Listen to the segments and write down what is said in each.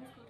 song is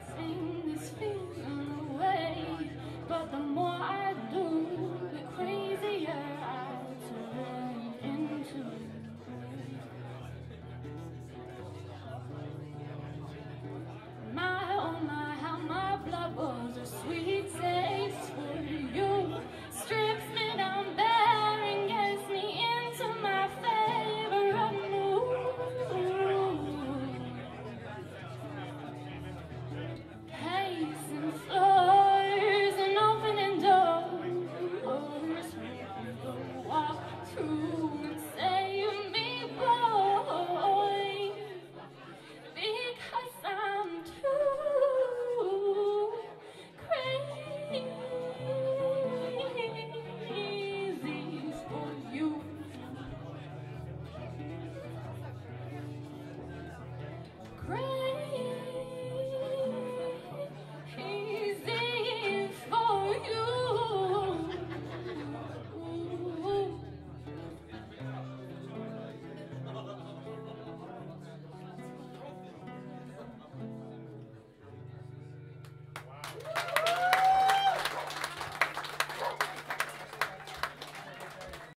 Spain.